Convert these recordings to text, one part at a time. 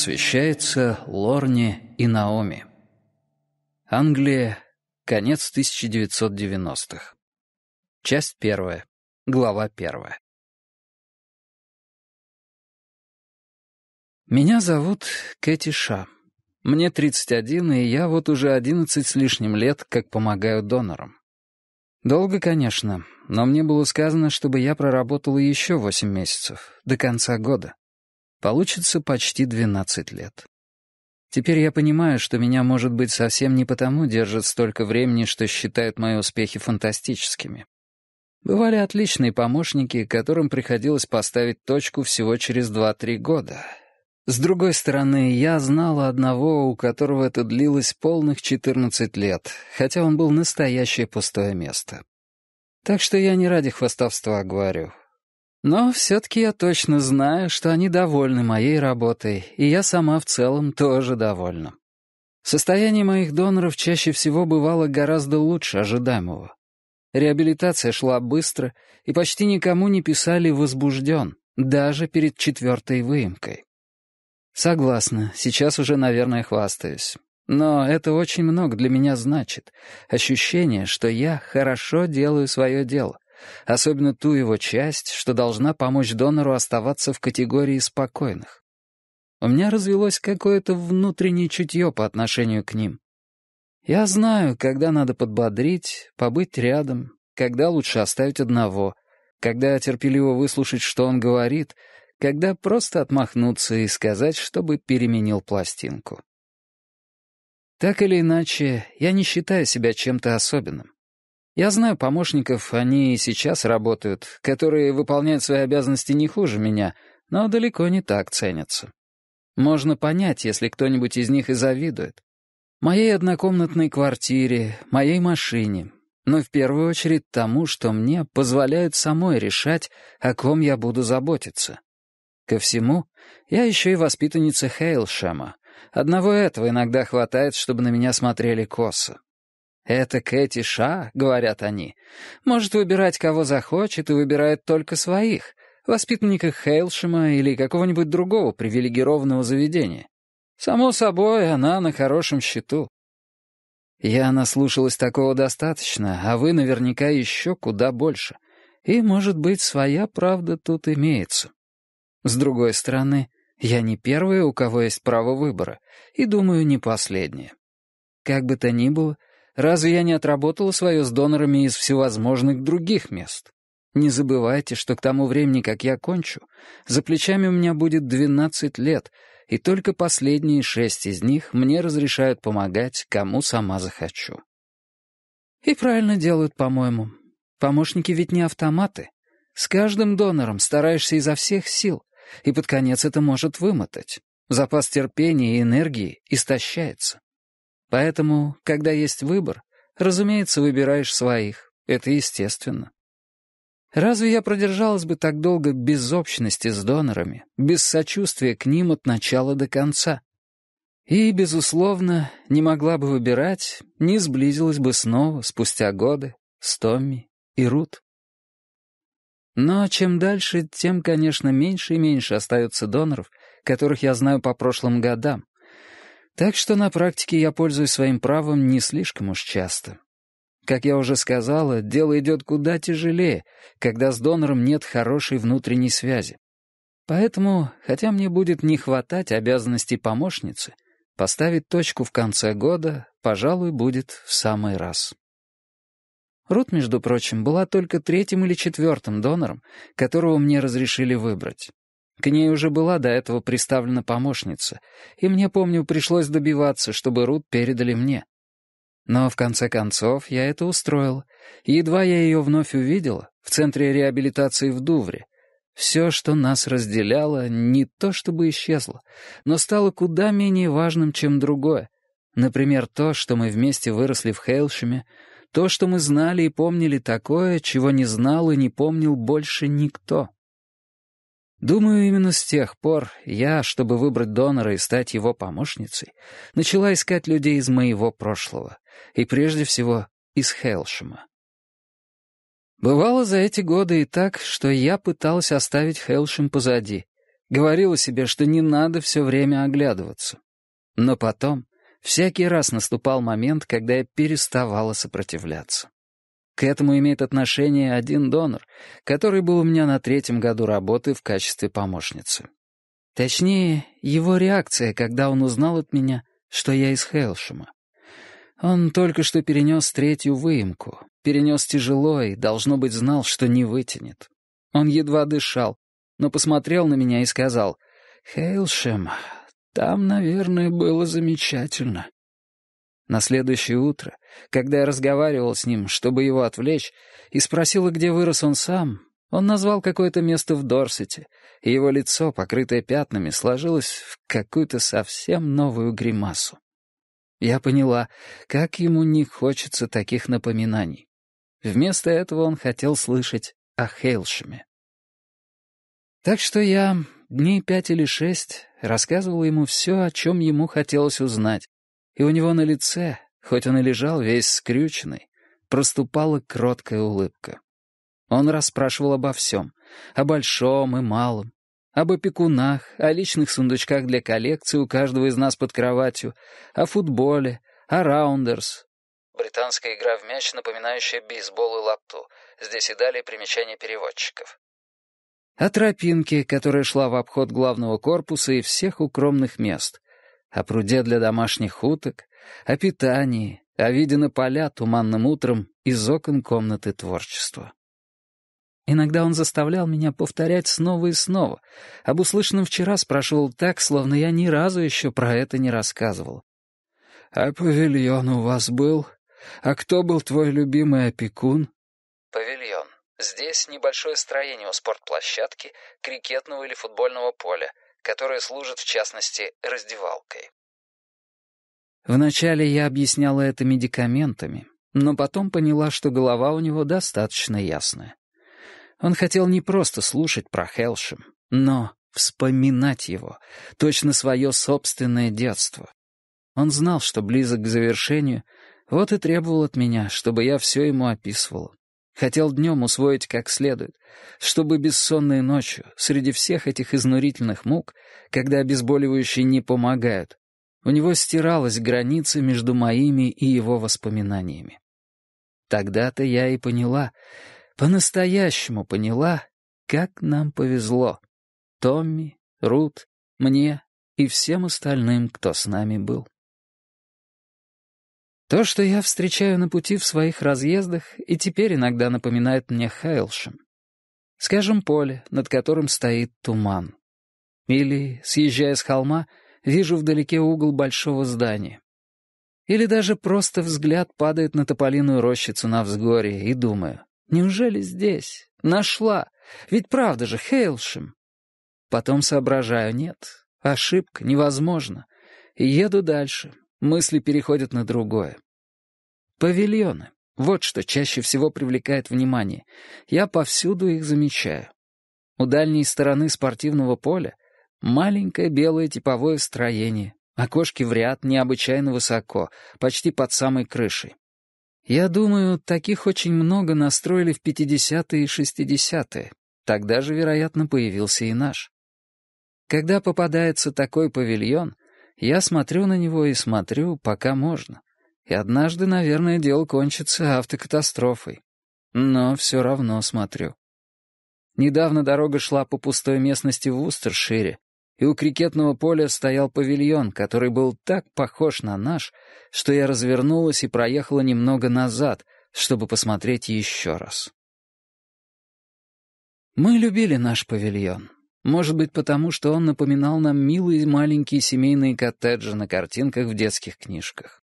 Посвящается Лорне и Наоми. Англия. Конец 1990-х. Часть первая. Глава первая. Меня зовут Кэти Ша. Мне 31, и я вот уже 11 с лишним лет как помогаю донорам. Долго, конечно, но мне было сказано, чтобы я проработала еще 8 месяцев, до конца года. Получится почти 12 лет. Теперь я понимаю, что меня, может быть, совсем не потому держат столько времени, что считают мои успехи фантастическими. Бывали отличные помощники, которым приходилось поставить точку всего через 2-3 года. С другой стороны, я знала одного, у которого это длилось полных 14 лет, хотя он был настоящее пустое место. Так что я не ради хвастовства говорю. Но все-таки я точно знаю, что они довольны моей работой, и я сама в целом тоже довольна. Состояние моих доноров чаще всего бывало гораздо лучше ожидаемого. Реабилитация шла быстро, и почти никому не писали «возбужден», даже перед четвертой выемкой. Согласна, сейчас уже, наверное, хвастаюсь. Но это очень много для меня значит. Ощущение, что я хорошо делаю свое дело — особенно ту его часть, что должна помочь донору оставаться в категории спокойных. У меня развелось какое-то внутреннее чутье по отношению к ним. Я знаю, когда надо подбодрить, побыть рядом, когда лучше оставить одного, когда терпеливо выслушать, что он говорит, когда просто отмахнуться и сказать, чтобы переменил пластинку. Так или иначе, я не считаю себя чем-то особенным. Я знаю помощников, они и сейчас работают, которые выполняют свои обязанности не хуже меня, но далеко не так ценятся. Можно понять, если кто-нибудь из них и завидует. Моей однокомнатной квартире, моей машине, но в первую очередь тому, что мне позволяют самой решать, о ком я буду заботиться. Ко всему, я еще и воспитанница Хейлшема. Одного этого иногда хватает, чтобы на меня смотрели косо. «Это Кэти Ша», — говорят они. «Может выбирать, кого захочет, и выбирает только своих, воспитанника Хейлшема или какого-нибудь другого привилегированного заведения. Само собой, она на хорошем счету». Я наслушалась такого достаточно, а вы наверняка еще куда больше. И, может быть, своя правда тут имеется. С другой стороны, я не первая, у кого есть право выбора, и, думаю, не последняя. Как бы то ни было, — Разве я не отработала свое с донорами из всевозможных других мест? Не забывайте, что к тому времени, как я кончу, за плечами у меня будет 12 лет, и только последние шесть из них мне разрешают помогать, кому сама захочу. И правильно делают, по-моему. Помощники ведь не автоматы. С каждым донором стараешься изо всех сил, и под конец это может вымотать. Запас терпения и энергии истощается. Поэтому, когда есть выбор, разумеется, выбираешь своих. Это естественно. Разве я продержалась бы так долго без общности с донорами, без сочувствия к ним от начала до конца? И, безусловно, не могла бы выбирать, не сблизилась бы снова, спустя годы, с Томми и Рут. Но чем дальше, тем, конечно, меньше и меньше остается доноров, которых я знаю по прошлым годам, так что на практике я пользуюсь своим правом не слишком уж часто. Как я уже сказала, дело идет куда тяжелее, когда с донором нет хорошей внутренней связи. Поэтому, хотя мне будет не хватать обязанностей помощницы, поставить точку в конце года, пожалуй, будет в самый раз. Рут, между прочим, была только третьим или четвертым донором, которого мне разрешили выбрать. К ней уже была до этого приставлена помощница, и мне, помню, пришлось добиваться, чтобы Рут передали мне. Но в конце концов я это устроил, едва я ее вновь увидела, в центре реабилитации в Дувре, все, что нас разделяло, не то чтобы исчезло, но стало куда менее важным, чем другое. Например, то, что мы вместе выросли в Хейлшеме, то, что мы знали и помнили такое, чего не знал и не помнил больше никто. Думаю, именно с тех пор я, чтобы выбрать донора и стать его помощницей, начала искать людей из моего прошлого, и прежде всего из Хелшема. Бывало за эти годы и так, что я пыталась оставить Хелшем позади, Говорила себе, что не надо все время оглядываться. Но потом всякий раз наступал момент, когда я переставала сопротивляться. К этому имеет отношение один донор, который был у меня на третьем году работы в качестве помощницы. Точнее, его реакция, когда он узнал от меня, что я из Хелшема. Он только что перенес третью выемку, перенес тяжело и, должно быть, знал, что не вытянет. Он едва дышал, но посмотрел на меня и сказал, «Хейлшем, там, наверное, было замечательно». На следующее утро, когда я разговаривал с ним, чтобы его отвлечь, и спросил, где вырос он сам, он назвал какое-то место в Дорсете, и его лицо, покрытое пятнами, сложилось в какую-то совсем новую гримасу. Я поняла, как ему не хочется таких напоминаний. Вместо этого он хотел слышать о Хейлшеме. Так что я дней пять или шесть рассказывал ему все, о чем ему хотелось узнать, и у него на лице, хоть он и лежал весь скрюченный, проступала кроткая улыбка. Он расспрашивал обо всем, о большом и малом, об опекунах, о личных сундучках для коллекции у каждого из нас под кроватью, о футболе, о раундерс. Британская игра в мяч, напоминающая бейсбол и лапту. Здесь и далее примечание переводчиков. О тропинке, которая шла в обход главного корпуса и всех укромных мест. О пруде для домашних уток, о питании, о виде на поля туманным утром из окон комнаты творчества. Иногда он заставлял меня повторять снова и снова. Об услышанном вчера спрашивал так, словно я ни разу еще про это не рассказывал. «А павильон у вас был? А кто был твой любимый опекун?» «Павильон. Здесь небольшое строение у спортплощадки, крикетного или футбольного поля, которое служит, в частности, раздевалкой». Вначале я объясняла это медикаментами, но потом поняла, что голова у него достаточно ясная. Он хотел не просто слушать про Хелшем, но вспоминать его, точно свое собственное детство. Он знал, что близок к завершению, вот и требовал от меня, чтобы я все ему описывал. Хотел днем усвоить как следует, чтобы бессонной ночью, среди всех этих изнурительных мук, когда обезболивающие не помогают, у него стиралась граница между моими и его воспоминаниями. Тогда-то я и поняла, по-настоящему поняла, как нам повезло. Томми, Рут, мне и всем остальным, кто с нами был. То, что я встречаю на пути в своих разъездах, и теперь иногда напоминает мне Хайлшем. Скажем, поле, над которым стоит туман. Или, съезжая с холма, вижу вдалеке угол большого здания. Или даже просто взгляд падает на тополиную рощицу на взгорье и думаю, Неужели здесь? Нашла. Ведь правда же, Хейлшем. Потом соображаю, нет, ошибка, невозможно. И еду дальше. Мысли переходят на другое. Павильоны. Вот что чаще всего привлекает внимание. Я повсюду их замечаю. У дальней стороны спортивного поля маленькое белое типовое строение, окошки в ряд необычайно высоко, почти под самой крышей. Я думаю, таких очень много настроили в 50-е и 60-е. Тогда же, вероятно, появился и наш. Когда попадается такой павильон, я смотрю на него и смотрю, пока можно. И однажды, наверное, дело кончится автокатастрофой. Но все равно смотрю. Недавно дорога шла по пустой местности в Устершире, и у крикетного поля стоял павильон, который был так похож на наш, что я развернулась и проехала немного назад, чтобы посмотреть еще раз. Мы любили наш павильон. Может быть, потому что он напоминал нам милые маленькие семейные коттеджи на картинках в детских книжках.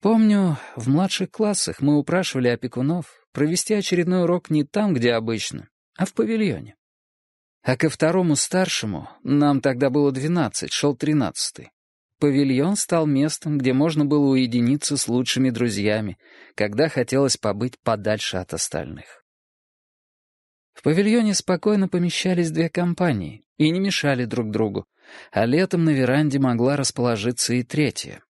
Помню, в младших классах мы упрашивали опекунов провести очередной урок не там, где обычно, а в павильоне. А ко второму старшему, нам тогда было двенадцать, шел тринадцатый, павильон стал местом, где можно было уединиться с лучшими друзьями, когда хотелось побыть подальше от остальных. В павильоне спокойно помещались две компании и не мешали друг другу, а летом на веранде могла расположиться и третья.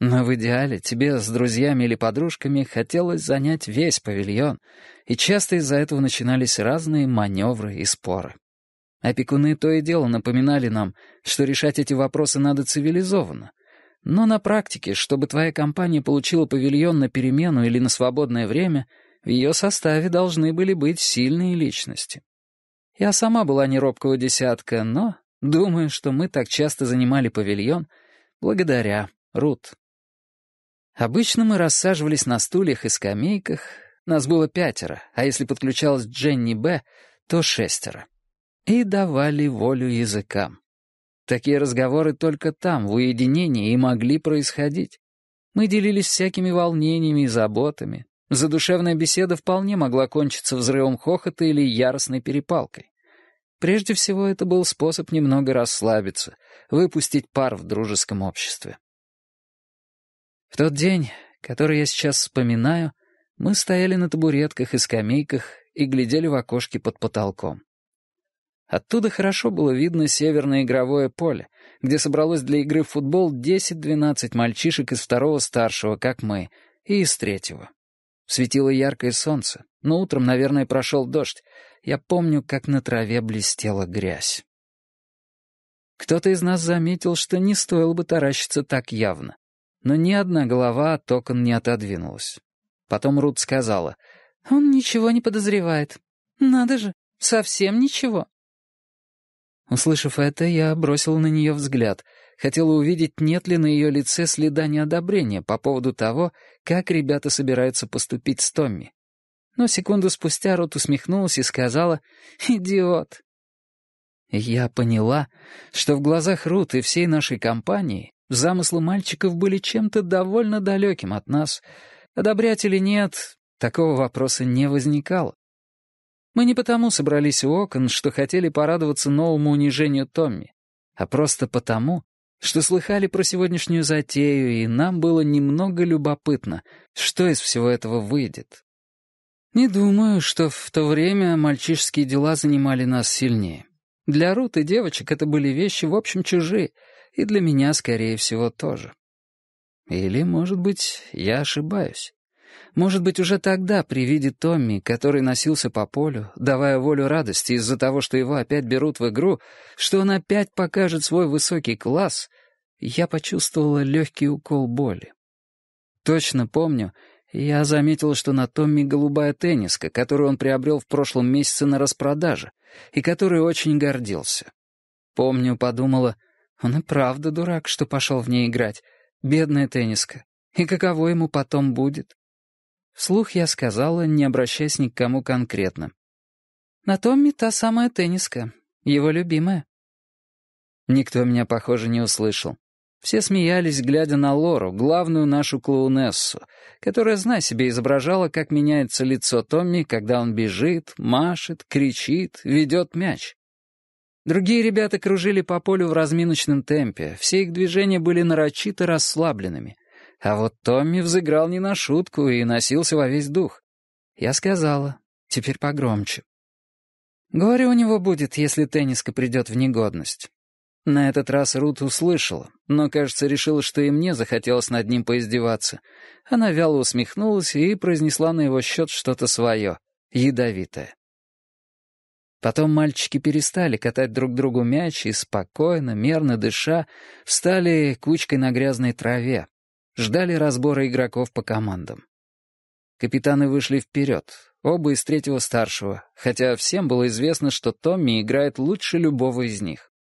Но в идеале тебе с друзьями или подружками хотелось занять весь павильон, и часто из-за этого начинались разные маневры и споры. Опекуны то и дело напоминали нам, что решать эти вопросы надо цивилизованно. Но на практике, чтобы твоя компания получила павильон на перемену или на свободное время, в ее составе должны были быть сильные личности. Я сама была не робкого десятка, но думаю, что мы так часто занимали павильон благодаря Рут. Обычно мы рассаживались на стульях и скамейках, нас было пятеро, а если подключалась Дженни Б., то шестеро. И давали волю языкам. Такие разговоры только там, в уединении, и могли происходить. Мы делились всякими волнениями и заботами. Задушевная беседа вполне могла кончиться взрывом хохота или яростной перепалкой. Прежде всего, это был способ немного расслабиться, выпустить пар в дружеском обществе. В тот день, который я сейчас вспоминаю, мы стояли на табуретках и скамейках и глядели в окошки под потолком. Оттуда хорошо было видно северное игровое поле, где собралось для игры в футбол 10-12 мальчишек из второго старшего, как мы, и из третьего. Светило яркое солнце, но утром, наверное, прошел дождь. Я помню, как на траве блестела грязь. Кто-то из нас заметил, что не стоило бы таращиться так явно но ни одна голова от окон не отодвинулась. Потом Рут сказала, «Он ничего не подозревает. Надо же, совсем ничего». Услышав это, я бросил на нее взгляд, хотела увидеть, нет ли на ее лице следа неодобрения по поводу того, как ребята собираются поступить с Томми. Но секунду спустя Рут усмехнулась и сказала «Идиот». Я поняла, что в глазах Рут и всей нашей компании Замыслы мальчиков были чем-то довольно далеким от нас. Одобрять или нет, такого вопроса не возникало. Мы не потому собрались у окон, что хотели порадоваться новому унижению Томми, а просто потому, что слыхали про сегодняшнюю затею, и нам было немного любопытно, что из всего этого выйдет. Не думаю, что в то время мальчишеские дела занимали нас сильнее. Для Рут и девочек это были вещи, в общем, чужие — и для меня, скорее всего, тоже. Или, может быть, я ошибаюсь. Может быть, уже тогда, при виде Томми, который носился по полю, давая волю радости из-за того, что его опять берут в игру, что он опять покажет свой высокий класс, я почувствовала легкий укол боли. Точно помню, я заметила, что на Томми голубая тенниска, которую он приобрел в прошлом месяце на распродаже, и которой очень гордился. Помню, подумала — он и правда дурак, что пошел в ней играть. Бедная тенниска. И каково ему потом будет? Вслух я сказала, не обращаясь ни к кому конкретно. На Томми та самая тенниска, его любимая. Никто меня, похоже, не услышал. Все смеялись, глядя на Лору, главную нашу клоунессу, которая, знай себе, изображала, как меняется лицо Томми, когда он бежит, машет, кричит, ведет мяч. Другие ребята кружили по полю в разминочном темпе, все их движения были нарочито расслабленными. А вот Томми взыграл не на шутку и носился во весь дух. Я сказала, теперь погромче. Горе у него будет, если тенниска придет в негодность. На этот раз Рут услышала, но, кажется, решила, что и мне захотелось над ним поиздеваться. Она вяло усмехнулась и произнесла на его счет что-то свое, ядовитое. Потом мальчики перестали катать друг другу мяч и спокойно, мерно дыша, встали кучкой на грязной траве, ждали разбора игроков по командам. Капитаны вышли вперед, оба из третьего старшего, хотя всем было известно, что Томми играет лучше любого из них.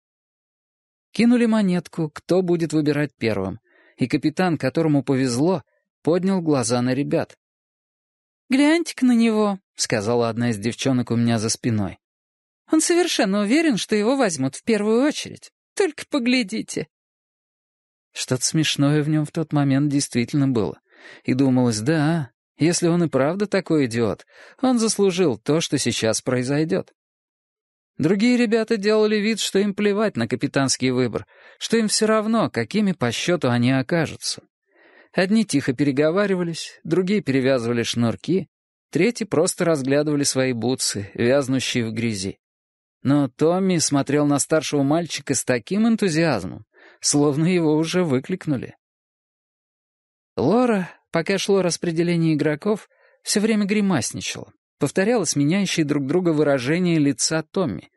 Кинули монетку, кто будет выбирать первым, и капитан, которому повезло, поднял глаза на ребят. «Гляньте-ка на него», — сказала одна из девчонок у меня за спиной. Он совершенно уверен, что его возьмут в первую очередь. Только поглядите». Что-то смешное в нем в тот момент действительно было. И думалось, да, если он и правда такой идиот, он заслужил то, что сейчас произойдет. Другие ребята делали вид, что им плевать на капитанский выбор, что им все равно, какими по счету они окажутся. Одни тихо переговаривались, другие перевязывали шнурки, третьи просто разглядывали свои бутсы, вязнущие в грязи. Но Томми смотрел на старшего мальчика с таким энтузиазмом, словно его уже выкликнули. Лора, пока шло распределение игроков, все время гримасничала, повторяла сменяющие друг друга выражения лица Томми.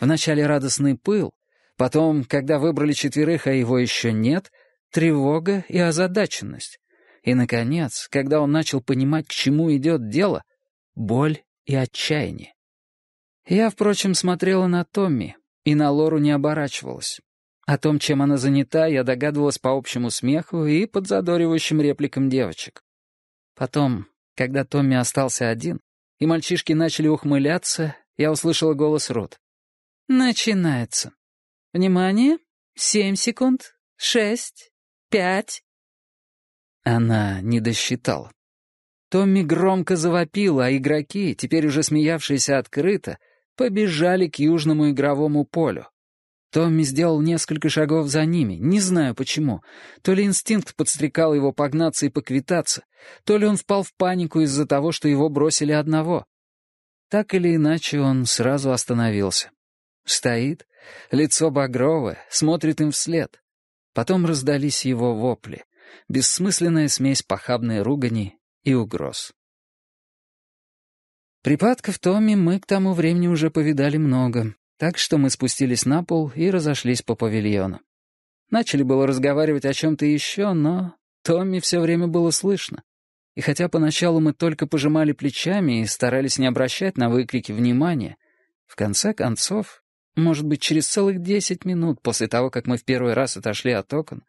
Вначале радостный пыл, потом, когда выбрали четверых, а его еще нет, тревога и озадаченность. И, наконец, когда он начал понимать, к чему идет дело, боль и отчаяние. Я, впрочем, смотрела на Томми, и на Лору не оборачивалась. О том, чем она занята, я догадывалась по общему смеху и подзадоривающим репликам девочек. Потом, когда Томми остался один, и мальчишки начали ухмыляться, я услышала голос Рут. «Начинается. Внимание! Семь секунд, шесть, пять...» Она не досчитала. Томми громко завопил, а игроки, теперь уже смеявшиеся открыто, побежали к южному игровому полю. Томми сделал несколько шагов за ними, не знаю почему. То ли инстинкт подстрекал его погнаться и поквитаться, то ли он впал в панику из-за того, что его бросили одного. Так или иначе, он сразу остановился. Стоит, лицо багровое, смотрит им вслед. Потом раздались его вопли, бессмысленная смесь похабной ругани и угроз. Припадков Томми мы к тому времени уже повидали много, так что мы спустились на пол и разошлись по павильону. Начали было разговаривать о чем-то еще, но Томми все время было слышно. И хотя поначалу мы только пожимали плечами и старались не обращать на выкрики внимания, в конце концов, может быть, через целых десять минут после того, как мы в первый раз отошли от окон,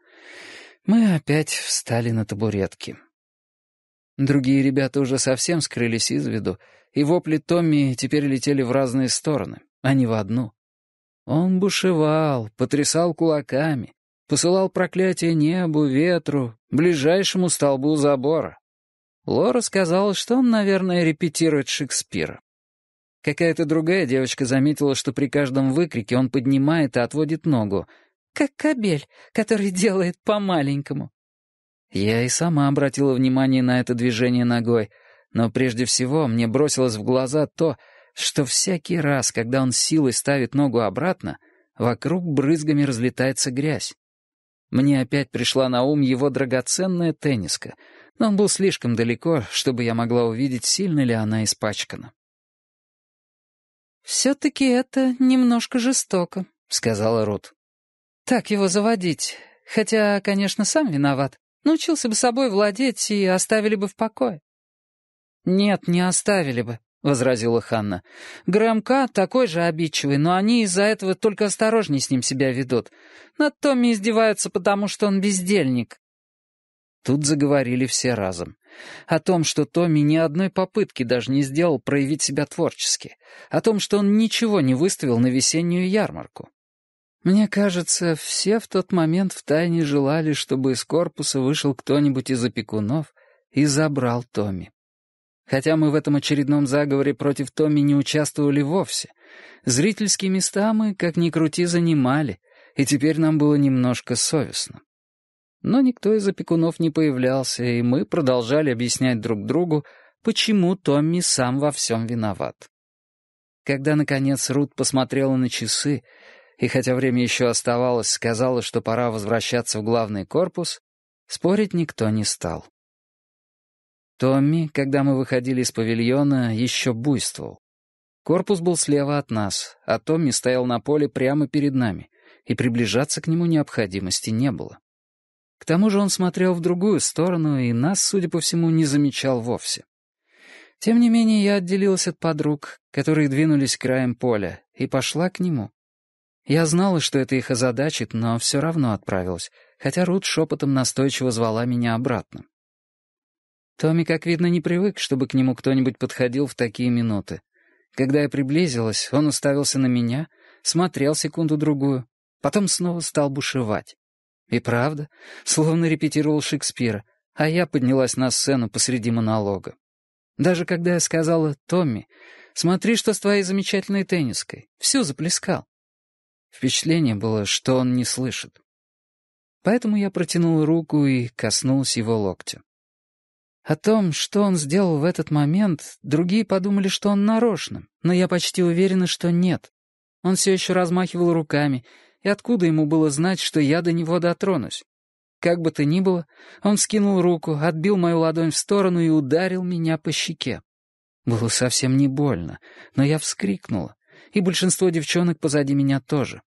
мы опять встали на табуретки. Другие ребята уже совсем скрылись из виду, и вопли Томми теперь летели в разные стороны а не в одну. Он бушевал, потрясал кулаками, посылал проклятие небу, ветру, ближайшему столбу забора. Лора сказала, что он, наверное, репетирует Шекспира. Какая-то другая девочка заметила, что при каждом выкрике он поднимает и отводит ногу, как кобель, который делает по-маленькому. Я и сама обратила внимание на это движение ногой, но прежде всего мне бросилось в глаза то, что всякий раз, когда он силой ставит ногу обратно, вокруг брызгами разлетается грязь. Мне опять пришла на ум его драгоценная тенниска, но он был слишком далеко, чтобы я могла увидеть, сильно ли она испачкана. «Все-таки это немножко жестоко», — сказала Рут. «Так его заводить. Хотя, конечно, сам виноват. Научился бы собой владеть и оставили бы в покое». «Нет, не оставили бы. — возразила Ханна. «ГРМК такой же обидчивый, но они из-за этого только осторожнее с ним себя ведут. Над Томми издеваются, потому что он бездельник». Тут заговорили все разом. О том, что Томми ни одной попытки даже не сделал проявить себя творчески. О том, что он ничего не выставил на весеннюю ярмарку. Мне кажется, все в тот момент втайне желали, чтобы из корпуса вышел кто-нибудь из опекунов и забрал Томми. Хотя мы в этом очередном заговоре против Томми не участвовали вовсе. Зрительские места мы, как ни крути, занимали, и теперь нам было немножко совестно. Но никто из опекунов не появлялся, и мы продолжали объяснять друг другу, почему Томми сам во всем виноват. Когда, наконец, Рут посмотрела на часы, и хотя время еще оставалось, сказала, что пора возвращаться в главный корпус, спорить никто не стал. Томми, когда мы выходили из павильона, еще буйствовал. Корпус был слева от нас, а Томми стоял на поле прямо перед нами, и приближаться к нему необходимости не было. К тому же он смотрел в другую сторону и нас, судя по всему, не замечал вовсе. Тем не менее, я отделилась от подруг, которые двинулись краем поля, и пошла к нему. Я знала, что это их озадачит, но все равно отправилась, хотя Рут шепотом настойчиво звала меня обратно. Томми, как видно, не привык, чтобы к нему кто-нибудь подходил в такие минуты. Когда я приблизилась, он уставился на меня, смотрел секунду-другую, потом снова стал бушевать. И правда, словно репетировал Шекспира, а я поднялась на сцену посреди монолога. Даже когда я сказала «Томми, смотри, что с твоей замечательной тенниской», всю заплескал. Впечатление было, что он не слышит. Поэтому я протянул руку и коснулась его локтя. О том, что он сделал в этот момент, другие подумали, что он нарочно, но я почти уверена, что нет. Он все еще размахивал руками, и откуда ему было знать, что я до него дотронусь? Как бы то ни было, он скинул руку, отбил мою ладонь в сторону и ударил меня по щеке. Было совсем не больно, но я вскрикнула, И большинство девчонок позади меня тоже.